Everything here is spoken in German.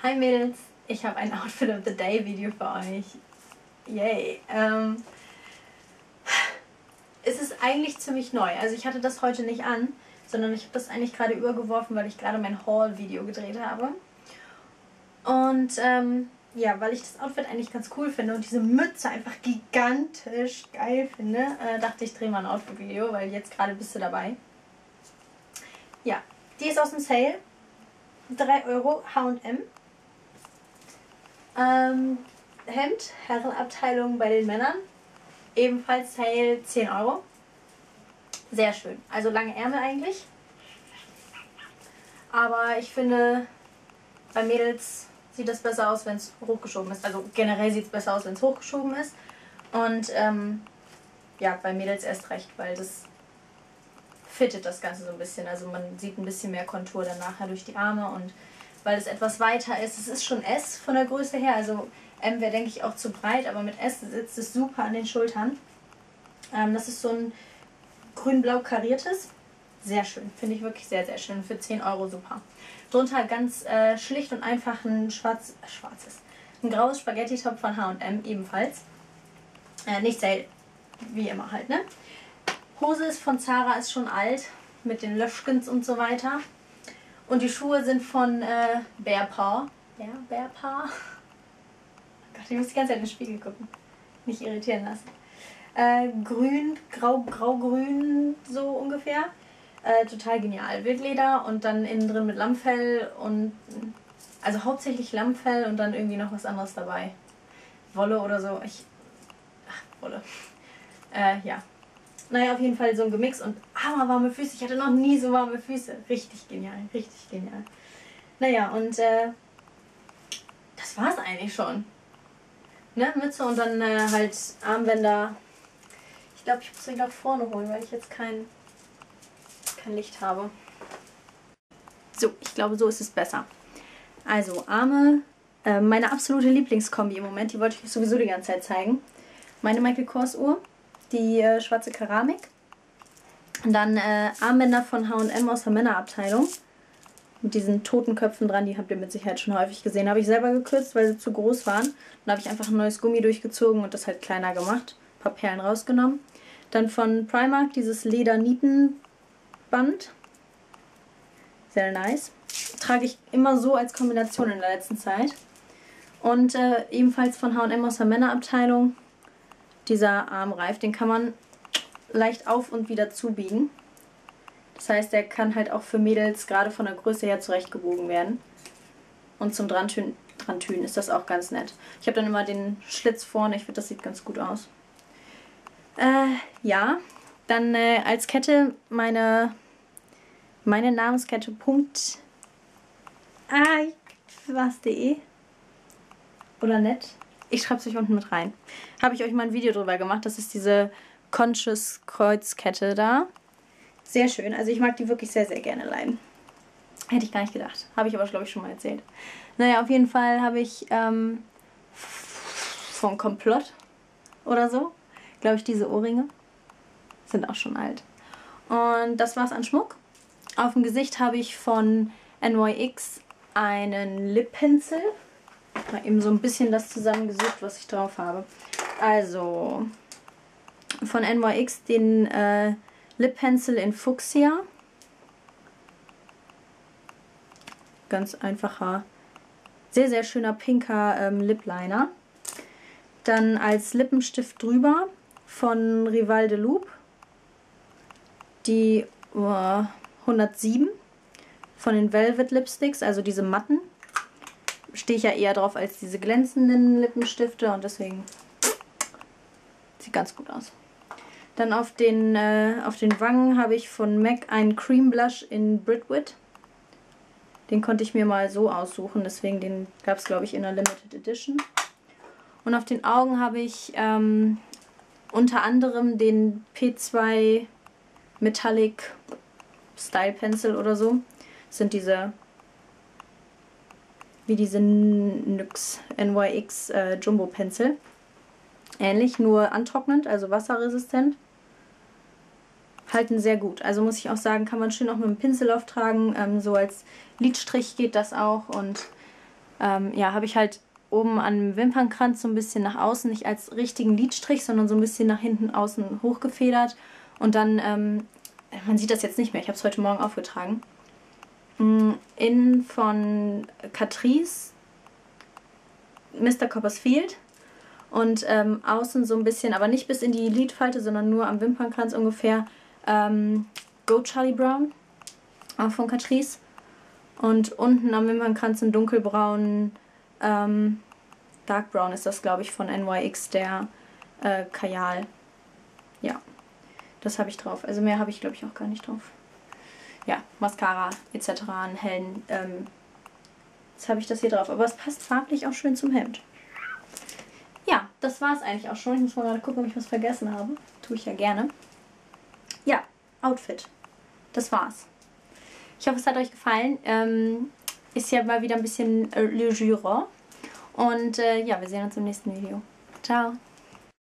Hi Mädels, ich habe ein Outfit of the Day Video für euch. Yay. Ähm, es ist eigentlich ziemlich neu. Also ich hatte das heute nicht an, sondern ich habe das eigentlich gerade übergeworfen, weil ich gerade mein Haul-Video gedreht habe. Und ähm, ja, weil ich das Outfit eigentlich ganz cool finde und diese Mütze einfach gigantisch geil finde, äh, dachte ich, drehe mal ein Outfit-Video, weil jetzt gerade bist du dabei. Ja, die ist aus dem Sale. 3 Euro H&M. Ähm, Hemd, Herrenabteilung bei den Männern. Ebenfalls Sale 10 Euro. Sehr schön. Also lange Ärmel eigentlich. Aber ich finde, bei Mädels sieht das besser aus, wenn es hochgeschoben ist. Also generell sieht es besser aus, wenn es hochgeschoben ist. Und ähm, ja, bei Mädels erst recht, weil das fittet das Ganze so ein bisschen. Also man sieht ein bisschen mehr Kontur dann nachher durch die Arme und weil es etwas weiter ist. Es ist schon S von der Größe her, also M wäre denke ich auch zu breit, aber mit S sitzt es super an den Schultern. Ähm, das ist so ein grün-blau kariertes. Sehr schön, finde ich wirklich sehr, sehr schön. Für 10 Euro super. Drunter ganz äh, schlicht und einfach ein schwarz, schwarzes, ein graues Spaghetti-Top von H&M ebenfalls. Äh, nicht Sale, wie immer halt, ne? Hose ist von Zara, ist schon alt, mit den Löschkens und so weiter. Und die Schuhe sind von äh, Bear Paw. Ja, Bear Paw. Oh Gott, ich muss die ganze Zeit in den Spiegel gucken. Nicht irritieren lassen. Äh, grün, grau, grau-grün so ungefähr. Äh, total genial. Wildleder und dann innen drin mit Lammfell und also hauptsächlich Lammfell und dann irgendwie noch was anderes dabei. Wolle oder so. Ich. Ach, Wolle. Äh, ja, naja, auf jeden Fall so ein Gemix und warme Füße. Ich hatte noch nie so warme Füße. Richtig genial, richtig genial. Naja, und äh, das war's eigentlich schon. Ne, Mütze und dann äh, halt Armbänder. Ich glaube, ich muss ihn nach vorne holen, weil ich jetzt kein, kein Licht habe. So, ich glaube, so ist es besser. Also, Arme, äh, meine absolute Lieblingskombi im Moment, die wollte ich euch sowieso die ganze Zeit zeigen. Meine Michael Kors Uhr die äh, schwarze Keramik. Und dann äh, Armbänder von H&M aus der Männerabteilung. Mit diesen Totenköpfen dran, die habt ihr mit Sicherheit schon häufig gesehen. Habe ich selber gekürzt, weil sie zu groß waren. Dann habe ich einfach ein neues Gummi durchgezogen und das halt kleiner gemacht. Ein paar Perlen rausgenommen. Dann von Primark dieses Leder-Nietenband. Sehr nice. Trage ich immer so als Kombination in der letzten Zeit. Und äh, ebenfalls von H&M aus der Männerabteilung dieser Armreif. Den kann man leicht auf und wieder zubiegen. Das heißt, der kann halt auch für Mädels gerade von der Größe her zurechtgebogen werden. Und zum Drantünen, ist das auch ganz nett. Ich habe dann immer den Schlitz vorne. Ich finde, das sieht ganz gut aus. Äh, ja. Dann äh, als Kette meine, meine Namenskette Punkt. Was.de oder nett. Ich schreibe es euch unten mit rein. Habe ich euch mal ein Video drüber gemacht. Das ist diese Conscious Kreuzkette da. Sehr schön. Also ich mag die wirklich sehr, sehr gerne leiden. Hätte ich gar nicht gedacht. Habe ich aber, glaube ich, schon mal erzählt. Naja, auf jeden Fall habe ich ähm, vom Komplott oder so, glaube ich, diese Ohrringe. Sind auch schon alt. Und das war's an Schmuck. Auf dem Gesicht habe ich von NYX einen Lip Pencil mal eben so ein bisschen das zusammengesucht, was ich drauf habe. Also von NYX den äh, Lip Pencil in Fuchsia. Ganz einfacher, sehr, sehr schöner pinker ähm, Lip Liner. Dann als Lippenstift drüber von Rival de Loop. Die oh, 107 von den Velvet Lipsticks, also diese matten stehe ich ja eher drauf als diese glänzenden Lippenstifte und deswegen sieht ganz gut aus. Dann auf den, äh, auf den Wangen habe ich von MAC einen Cream Blush in Britwit. Den konnte ich mir mal so aussuchen, deswegen den gab es glaube ich in der Limited Edition. Und auf den Augen habe ich ähm, unter anderem den P2 Metallic Style Pencil oder so. Das sind diese wie diese NYX, NYX äh, Jumbo Pencil. Ähnlich, nur antrocknend, also wasserresistent. Halten sehr gut. Also muss ich auch sagen, kann man schön auch mit dem Pinsel auftragen. Ähm, so als Lidstrich geht das auch und ähm, ja, habe ich halt oben am Wimpernkranz so ein bisschen nach außen, nicht als richtigen Lidstrich, sondern so ein bisschen nach hinten außen hochgefedert. Und dann, ähm, man sieht das jetzt nicht mehr, ich habe es heute Morgen aufgetragen. In von Catrice, Mr. Coppersfield. Und ähm, außen so ein bisschen, aber nicht bis in die Lidfalte, sondern nur am Wimpernkranz ungefähr. Ähm, Go Charlie Brown, auch von Catrice. Und unten am Wimpernkranz ein dunkelbraunen ähm, Dark Brown ist das, glaube ich, von NYX, der äh, Kajal. Ja, das habe ich drauf. Also mehr habe ich, glaube ich, auch gar nicht drauf. Ja, Mascara etc. einen hellen. Ähm, jetzt habe ich das hier drauf. Aber es passt farblich auch schön zum Hemd. Ja, das war es eigentlich auch schon. Ich muss mal gerade gucken, ob ich was vergessen habe. Tue ich ja gerne. Ja, Outfit. Das war's. Ich hoffe, es hat euch gefallen. Ähm, ist ja mal wieder ein bisschen äh, Le Jura. Und äh, ja, wir sehen uns im nächsten Video. Ciao.